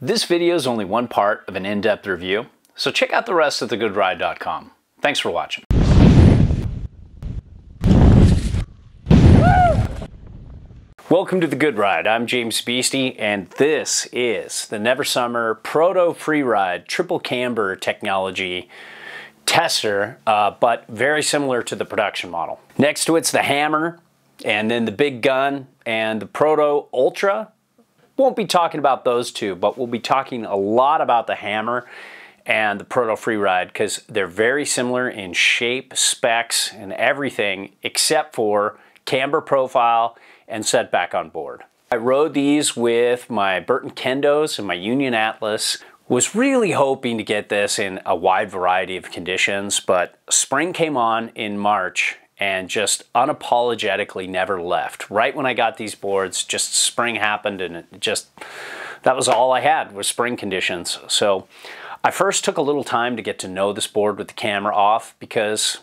This video is only one part of an in-depth review, so check out the rest at thegoodride.com. Thanks for watching. Welcome to The Good Ride. I'm James Beastie, and this is the Never Summer Proto Freeride Triple Camber Technology tester, uh, but very similar to the production model. Next to it's the Hammer, and then the Big Gun, and the Proto Ultra. Won't be talking about those two, but we'll be talking a lot about the Hammer and the Proto Freeride because they're very similar in shape, specs, and everything except for camber profile and setback on board. I rode these with my Burton Kendos and my Union Atlas. Was really hoping to get this in a wide variety of conditions, but spring came on in March and just unapologetically never left. Right when I got these boards, just spring happened and it just, that was all I had was spring conditions. So I first took a little time to get to know this board with the camera off because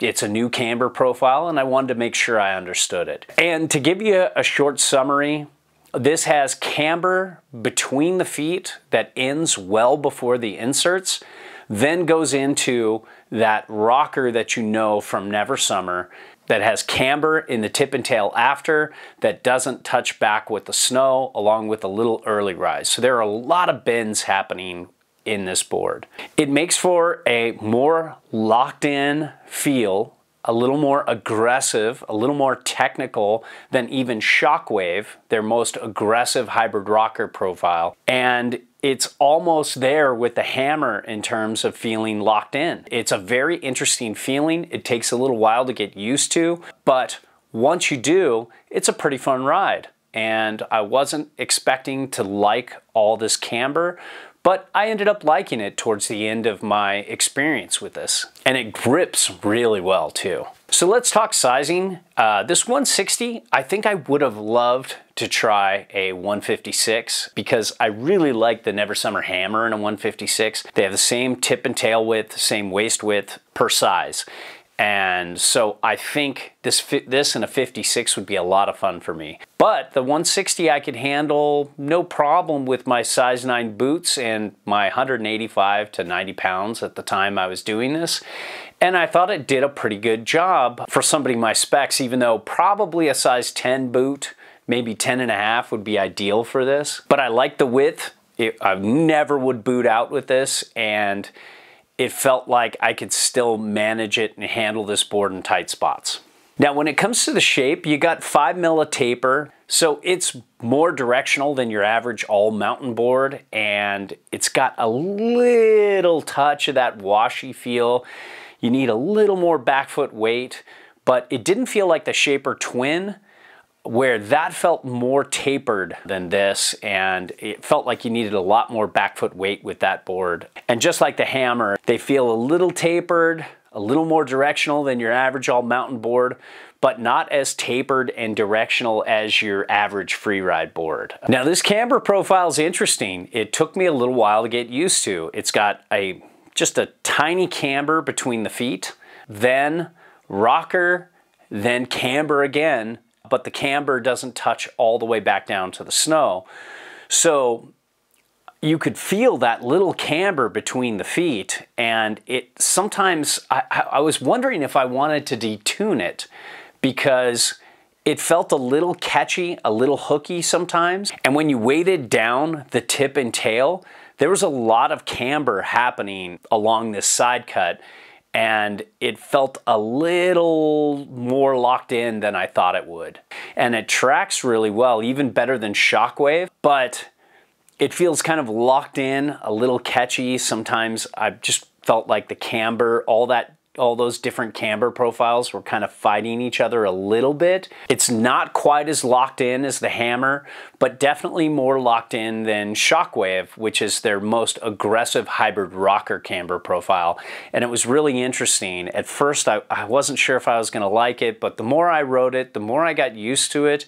it's a new camber profile and I wanted to make sure I understood it. And to give you a short summary, this has camber between the feet that ends well before the inserts, then goes into that rocker that you know from Never Summer that has camber in the tip and tail after that doesn't touch back with the snow along with a little early rise. So there are a lot of bends happening in this board. It makes for a more locked in feel, a little more aggressive, a little more technical than even Shockwave, their most aggressive hybrid rocker profile. And it's almost there with the hammer in terms of feeling locked in. It's a very interesting feeling. It takes a little while to get used to, but once you do, it's a pretty fun ride. And I wasn't expecting to like all this camber, but I ended up liking it towards the end of my experience with this. And it grips really well too. So let's talk sizing. Uh, this 160, I think I would have loved to try a 156 because I really like the Never Summer Hammer in a 156. They have the same tip and tail width, same waist width per size. And so I think this this in a 56 would be a lot of fun for me. But the 160 I could handle no problem with my size 9 boots and my 185 to 90 pounds at the time I was doing this. And I thought it did a pretty good job for somebody my specs, even though probably a size 10 boot, maybe 10 and a half would be ideal for this. But I like the width. It, I never would boot out with this and it felt like I could still manage it and handle this board in tight spots. Now, when it comes to the shape, you got five mil of taper, so it's more directional than your average all mountain board, and it's got a little touch of that washy feel. You need a little more back foot weight, but it didn't feel like the Shaper Twin, where that felt more tapered than this and it felt like you needed a lot more back foot weight with that board. And just like the hammer, they feel a little tapered, a little more directional than your average all mountain board, but not as tapered and directional as your average freeride board. Now this camber profile is interesting. It took me a little while to get used to. It's got a just a tiny camber between the feet, then rocker, then camber again, but the camber doesn't touch all the way back down to the snow. So you could feel that little camber between the feet and it sometimes I, I, was wondering if I wanted to detune it because it felt a little catchy, a little hooky sometimes. And when you weighted down the tip and tail, there was a lot of camber happening along this side cut and it felt a little more locked in than I thought it would. And it tracks really well, even better than Shockwave, but it feels kind of locked in, a little catchy. Sometimes I just felt like the camber, all that all those different camber profiles were kind of fighting each other a little bit. It's not quite as locked in as the Hammer, but definitely more locked in than Shockwave, which is their most aggressive hybrid rocker camber profile. And it was really interesting. At first, I, I wasn't sure if I was gonna like it, but the more I rode it, the more I got used to it,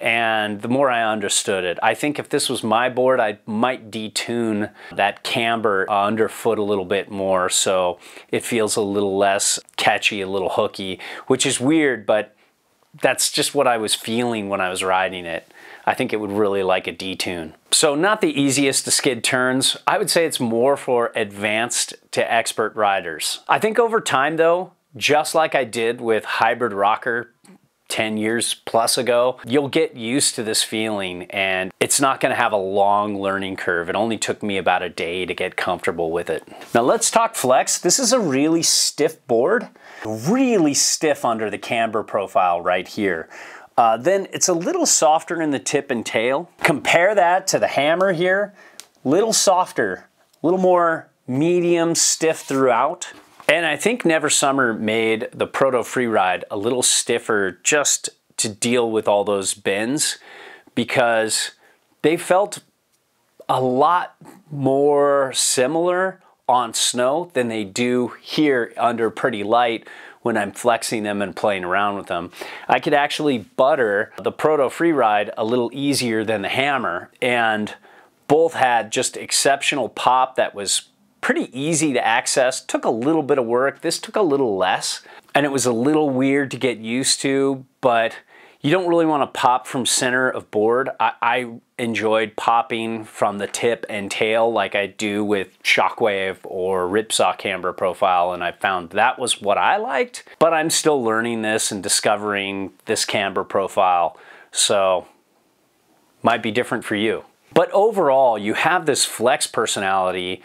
and the more I understood it. I think if this was my board, I might detune that camber underfoot a little bit more so it feels a little less catchy, a little hooky, which is weird, but that's just what I was feeling when I was riding it. I think it would really like a detune. So not the easiest to skid turns. I would say it's more for advanced to expert riders. I think over time though, just like I did with Hybrid Rocker 10 years plus ago, you'll get used to this feeling and it's not gonna have a long learning curve. It only took me about a day to get comfortable with it. Now let's talk flex. This is a really stiff board, really stiff under the camber profile right here. Uh, then it's a little softer in the tip and tail. Compare that to the hammer here, little softer, a little more medium stiff throughout. And I think Never Summer made the Proto Freeride a little stiffer just to deal with all those bends because they felt a lot more similar on snow than they do here under pretty light when I'm flexing them and playing around with them. I could actually butter the Proto Freeride a little easier than the Hammer and both had just exceptional pop that was pretty easy to access, took a little bit of work. This took a little less, and it was a little weird to get used to, but you don't really want to pop from center of board. I, I, enjoyed popping from the tip and tail like I do with Shockwave or Ripsaw camber profile, and I found that was what I liked, but I'm still learning this and discovering this camber profile, so might be different for you. But overall, you have this flex personality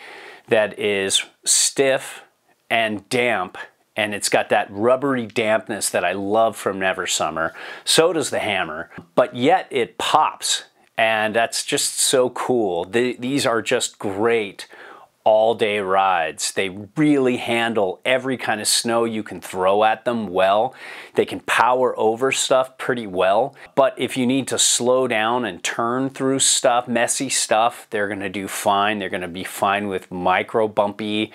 that is stiff and damp and it's got that rubbery dampness that I love from Never Summer. So does the hammer, but yet it pops and that's just so cool. The, these are just great all day rides. They really handle every kind of snow you can throw at them well. They can power over stuff pretty well. But if you need to slow down and turn through stuff, messy stuff, they're gonna do fine. They're gonna be fine with micro bumpy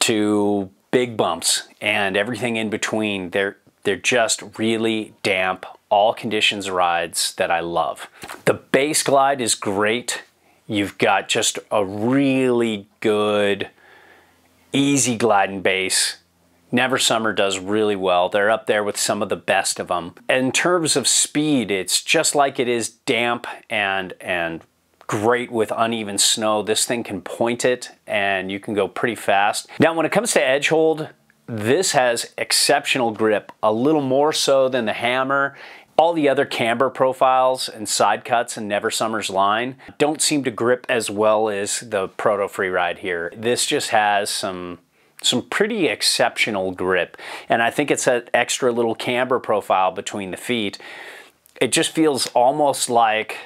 to big bumps and everything in between. They're, they're just really damp, all conditions rides that I love. The base glide is great. You've got just a really good, easy gliding base. Never Summer does really well. They're up there with some of the best of them. In terms of speed, it's just like it is damp and, and great with uneven snow. This thing can point it and you can go pretty fast. Now, when it comes to edge hold, this has exceptional grip, a little more so than the Hammer all the other camber profiles and side cuts in Never Summer's line don't seem to grip as well as the Proto Freeride here. This just has some some pretty exceptional grip. And I think it's that extra little camber profile between the feet. It just feels almost like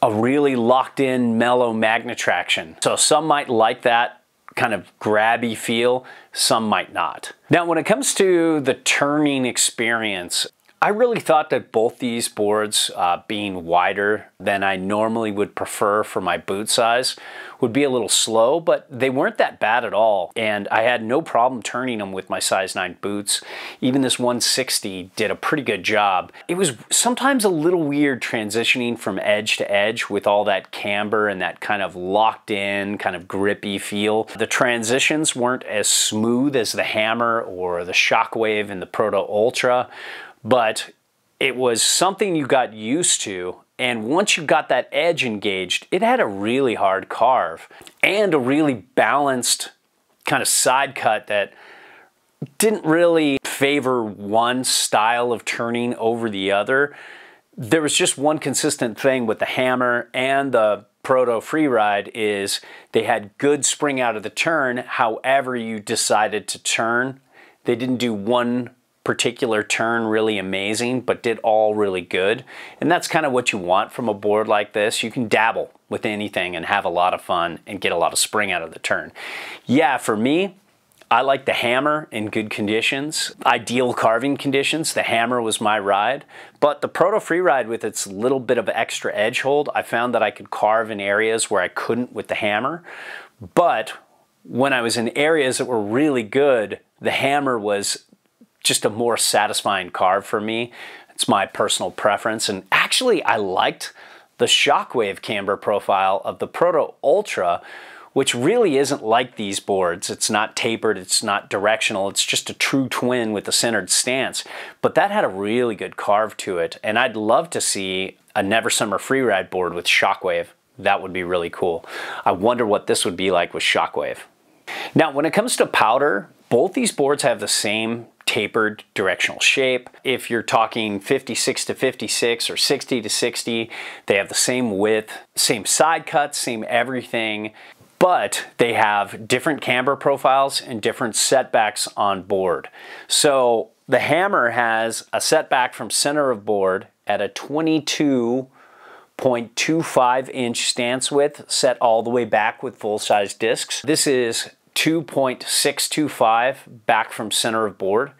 a really locked in mellow Magnetraction. So some might like that kind of grabby feel, some might not. Now when it comes to the turning experience, I really thought that both these boards uh, being wider than I normally would prefer for my boot size would be a little slow, but they weren't that bad at all. And I had no problem turning them with my size 9 boots. Even this 160 did a pretty good job. It was sometimes a little weird transitioning from edge to edge with all that camber and that kind of locked in, kind of grippy feel. The transitions weren't as smooth as the Hammer or the Shockwave and the Proto Ultra, but it was something you got used to and once you got that edge engaged, it had a really hard carve and a really balanced kind of side cut that didn't really favor one style of turning over the other. There was just one consistent thing with the hammer and the Proto Freeride is they had good spring out of the turn however you decided to turn. They didn't do one particular turn really amazing, but did all really good. And that's kind of what you want from a board like this. You can dabble with anything and have a lot of fun and get a lot of spring out of the turn. Yeah, for me, I like the hammer in good conditions, ideal carving conditions. The hammer was my ride, but the Proto Freeride with its little bit of extra edge hold, I found that I could carve in areas where I couldn't with the hammer. But when I was in areas that were really good, the hammer was just a more satisfying carve for me. It's my personal preference. And actually, I liked the Shockwave camber profile of the Proto Ultra which really isn't like these boards. It's not tapered, it's not directional, it's just a true twin with a centered stance. But that had a really good carve to it, and I'd love to see a Never Summer Freeride board with Shockwave. That would be really cool. I wonder what this would be like with Shockwave. Now, when it comes to powder, both these boards have the same tapered directional shape. If you're talking 56 to 56 or 60 to 60, they have the same width, same side cuts, same everything, but they have different camber profiles and different setbacks on board. So the hammer has a setback from center of board at a 22.25 inch stance width set all the way back with full size discs. This is 2.625 back from center of board.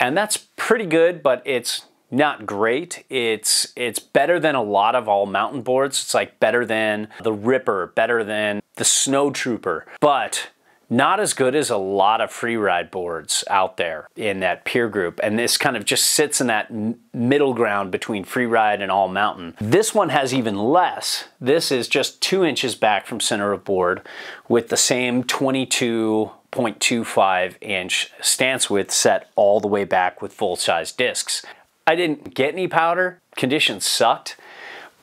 And that's pretty good, but it's not great. It's it's better than a lot of all mountain boards. It's like better than the Ripper, better than the Snow Trooper. But not as good as a lot of free ride boards out there in that peer group. And this kind of just sits in that middle ground between free ride and all mountain. This one has even less. This is just two inches back from center of board with the same 22.25 inch stance width set all the way back with full size discs. I didn't get any powder, conditions sucked,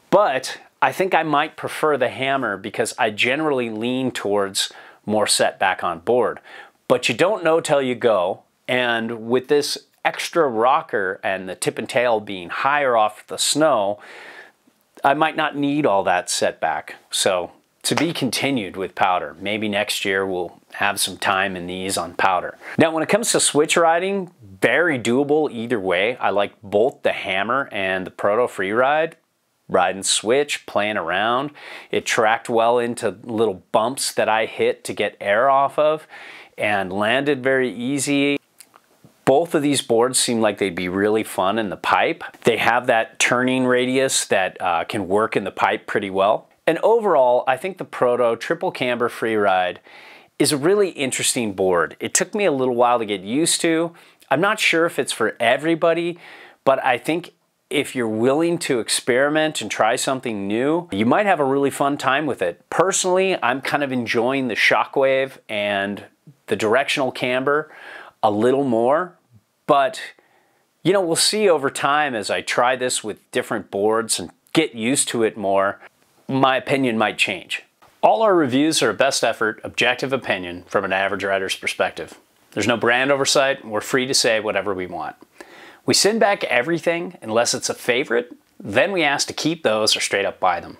but I think I might prefer the hammer because I generally lean towards more setback on board. But you don't know till you go. And with this extra rocker and the tip and tail being higher off the snow, I might not need all that setback. So to be continued with powder. Maybe next year we'll have some time in these on powder. Now when it comes to switch riding, very doable either way. I like both the Hammer and the Proto Freeride ride and switch, playing around. It tracked well into little bumps that I hit to get air off of and landed very easy. Both of these boards seem like they'd be really fun in the pipe. They have that turning radius that uh, can work in the pipe pretty well. And overall, I think the Proto Triple Camber Freeride is a really interesting board. It took me a little while to get used to. I'm not sure if it's for everybody, but I think if you're willing to experiment and try something new, you might have a really fun time with it. Personally, I'm kind of enjoying the shockwave and the directional camber a little more, but you know, we'll see over time as I try this with different boards and get used to it more, my opinion might change. All our reviews are a best effort, objective opinion from an average rider's perspective. There's no brand oversight, we're free to say whatever we want. We send back everything unless it's a favorite, then we ask to keep those or straight up buy them.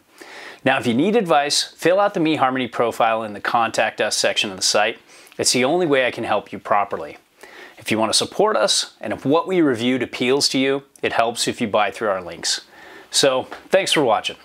Now, if you need advice, fill out the meHarmony profile in the Contact Us section of the site. It's the only way I can help you properly. If you want to support us, and if what we reviewed appeals to you, it helps if you buy through our links. So, thanks for watching.